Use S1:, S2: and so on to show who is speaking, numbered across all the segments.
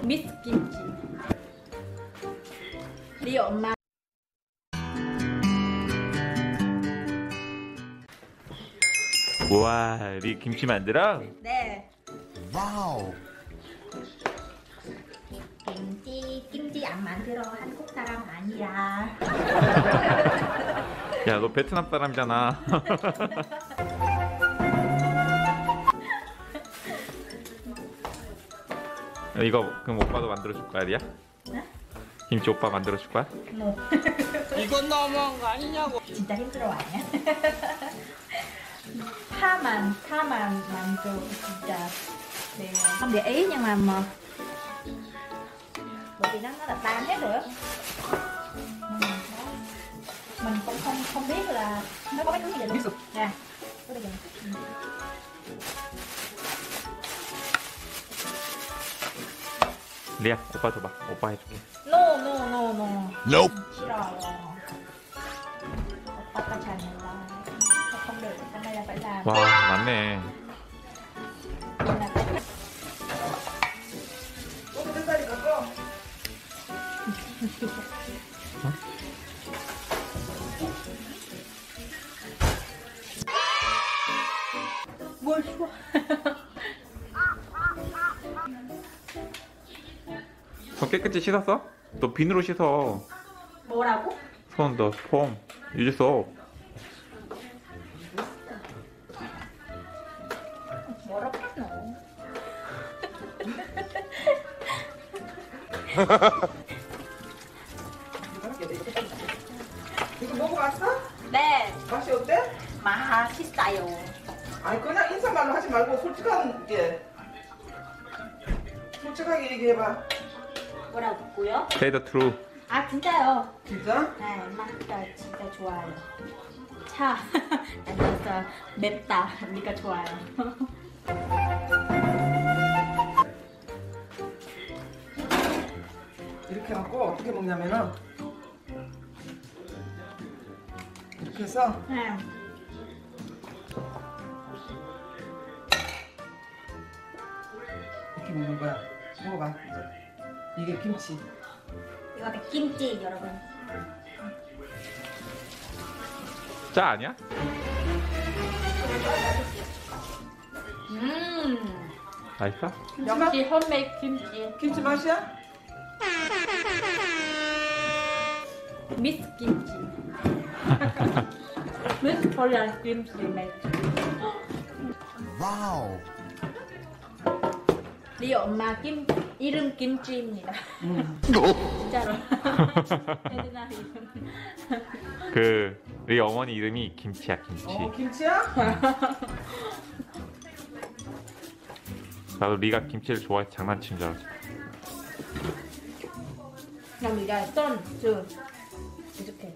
S1: 미스 김치. 리 엄마.
S2: 우와, 리 김치 만들어?
S1: 네.
S3: Wow.
S1: 김치 김치 안 만들어 한국 사람 아니야.
S2: 야, 너 베트남 사람이잖아. 이거 그럼 오빠도 만들어 줄 거야, 리야?
S1: 네?
S2: 김치 오빠 만들어 줄 거야?
S1: 뭐
S3: 이건 너무한 거 아니냐고.
S1: 진짜 힘들어 아니야? 파만 파만 만져 진짜. 네. Không để ý nhưng mà mà bởi vì nó nó là tan hết rồi á. Mình, nó- mình cũng không không biết là nó có mấy thứ gì luôn. Nè, có đây kìa.
S2: 리야, 오빠 줘봐. 오빠 해줄게.
S1: No, no, no, no.
S3: Nope.
S1: 싫어요. 오빠가 잘 몰라. không được, cái này là phải làm.
S2: 와, 맞네.
S1: 뭘
S2: 깨끗이 씻었어? 너 비누로 씻어.
S1: 뭐라고?
S2: 손, 너 폼. 유지소.
S1: 뭐라고?
S4: 이거 먹어봤어?
S1: 네,
S4: 맛이 어때?
S1: 맛있어요.
S4: 아니 그냥 인사말로 하지 말고 솔직한 게 솔직하게 얘기해봐
S1: 뭐라고요?
S2: Say the truth.
S1: 아 진짜요?
S4: 진짜?
S1: 네, 맛있다. 진짜 좋아요. 차, 진짜 맵다. 그러니까 좋아요.
S4: 이렇게 해갖고 어떻게 먹냐면은 이렇게 해서
S1: 네.
S4: 이렇게 먹는 거야 먹어봐 이게 김치
S1: 이거 김치 여러분.
S2: 짜 아니야?
S1: 음,
S2: 맛있어?
S1: 역시 홈메이드 김치.
S4: 김치 맛이야?
S1: 미스 김치. 미스 코리안 김치.
S3: 와우.
S1: 리 엄마 김 이름 김치입니다.
S4: 음.
S1: 진짜로. 헤드나 이름.
S2: 그, 리 어머니 이름이 김치야, 김치.
S4: 어 김치야?
S2: 나도 리가 김치를 좋아해서 장난친 줄 알았어.
S1: 여기가 썬, 주. 이렇게.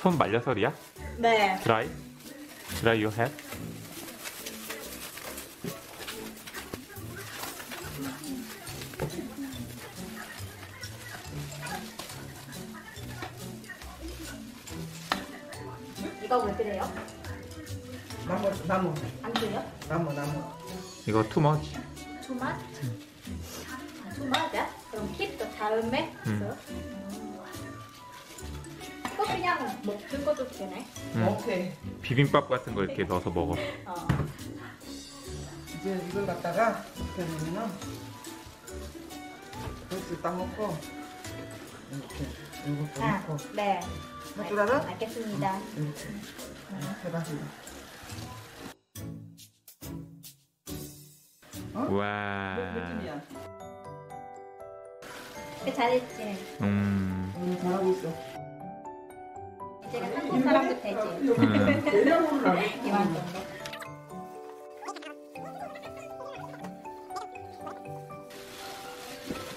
S2: 손 말려서 리야?
S1: 네.
S2: 드라이? 드라이 유 해?
S1: 이거 왜 그래요?
S4: 나무 나무
S1: 안 돼요?
S4: 나무 나무
S2: 이거 투머치.
S1: 토마토? 아, 토마토야? 그럼 킵도 다음에
S2: 음.
S1: 있어요? 이거 그냥 먹는 것도 되네.
S2: 응.
S4: 오케이
S2: 비빔밥 같은 거 이렇게 넣어서 먹어.
S1: 어.
S4: 이제 이걸 갖다가 이렇게 하면은 그렇지 딱 먹고 이렇게 이것도
S1: 아,
S4: 넣고
S1: 네.
S4: 할줄 알아?
S1: 알겠습니다.
S4: 이렇게 해봐 어?
S2: 우와.
S4: 느낌이야
S1: 그 잘했지.
S2: 음.
S4: 음, 잘하고 있어
S1: 이제는 한국 사람도 되지.
S2: 음.
S1: 이만 정도.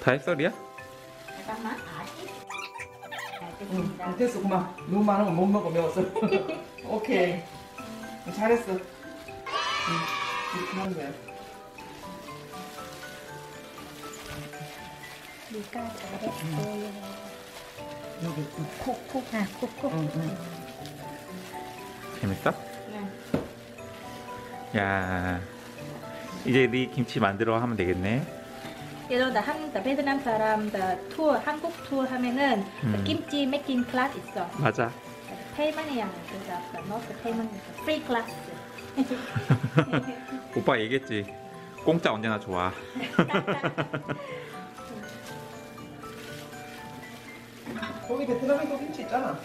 S2: 다 했어, 리야?
S4: 응,
S1: 알겠습니다.
S4: 됐어 그만 너무 많은 거못 먹어 매웠어 오케이 잘했어 응, 이렇게 하는 거야
S1: 네가 잘했어요.
S4: 여기
S1: 콕콕. 아, 콕콕.
S4: 응, 응.
S2: 재밌어?
S1: 네.
S2: 야. 이제 리 김치 만들어 하면 되겠네.
S1: 예를 들어 한 베트남 사람 투어 한국 투어 하면은
S2: 음.
S1: 김치 making class 있어.
S2: 맞아.
S1: payment이야. 그래서 not payment free class.
S2: 오빠 얘기했지. 공짜 언제나 좋아.
S4: 거기 베트남에도 김치 있잖아.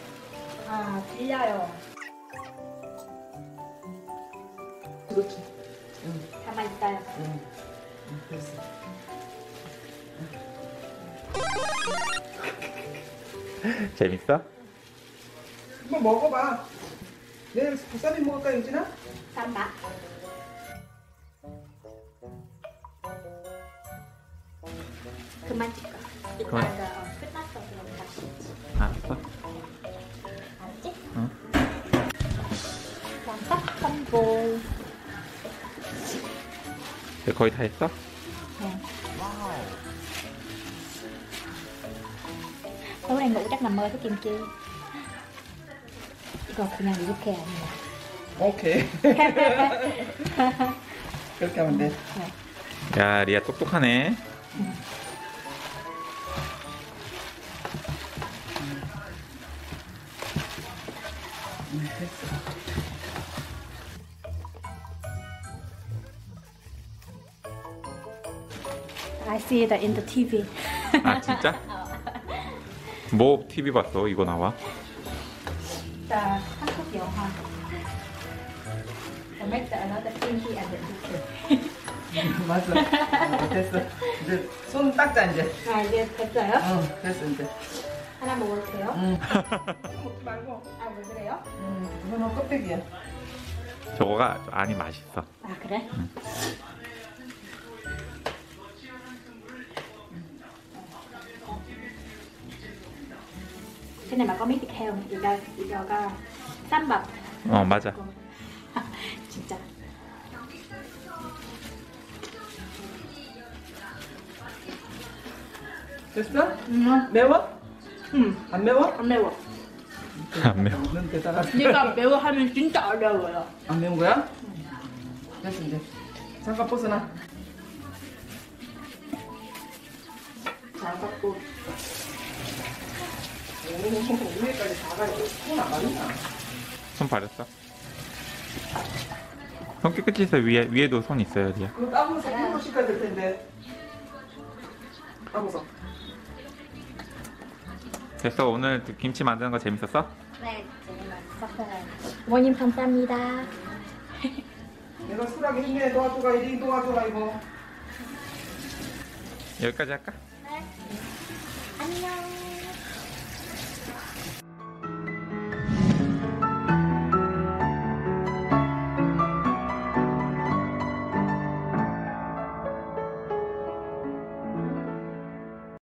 S1: 아 들려요.
S4: 그렇지. 응,
S1: 가만 있어요.
S4: 응. 응.
S2: 재밌어?
S4: 한번 먹어봐. 내일 부산이 먹을까, 유진아?
S1: 쌈밥. 그만 찍어.
S2: 그만.
S1: 이따가 어, 끝났어 그럼 다시 찍지.
S2: 알았어.
S1: 알았지?
S2: 응.
S1: 성공.
S2: 이제 거의 다 했어?
S1: 네. tối nay ngủ chắc nằm mơ thấy kim chi 이거 그냥 이렇게 아니야
S4: 오케이. 그렇게 하면 돼.
S2: 야, 리아 똑똑하네.
S4: 응, 됐어.
S1: I see that in the TV
S2: 아, 진짜? 뭐 TV 봤어? 이거 나와?
S1: 자 한국 영화 Pinky and the Cookie
S4: 응, 맞아. 어, 됐어. 이제 손 닦자, 이제.
S1: 아 이제 됐어요?
S4: 어, 됐어, 이제.
S1: 하나 먹을게요
S4: 응. 먹지 말고.
S1: 아왜 그래요?
S4: 응, 이거는 껍데기야.
S2: 저거가 좀 안이 맛있어.
S1: 아 그래? Cái này mà có miếng thịt heo này, 이거 이거가 쌈밥
S2: 어, 맞아.
S1: 진짜
S4: 됐어?
S1: 응,
S4: 매워?
S1: 응,
S4: 안 매워?
S1: 안 매워.
S2: 안 매워.
S4: 먹는 데다가.
S1: 네가 매워 하면 진짜 어려워요.
S4: 안 매운 거야? 됐어, 이제. 잠깐 벗어나. 잘 닦고. 오, 다 손안?
S2: 손 바렸어? 손 깨끗이 해서 위에, 위에도 손 있어야 돼.
S4: 그거 따분서 일로 씻어야 될 텐데. 따분서.
S2: 됐어. 오늘 김치 만드는 거 재밌었어?
S1: 네, 재밌었어요. 부모님 감사합니다.
S4: 내가 수락이 힘내 도와줘가, 이리 도와줘가, 이거.
S2: 여기까지 할까?
S1: 네. 안녕.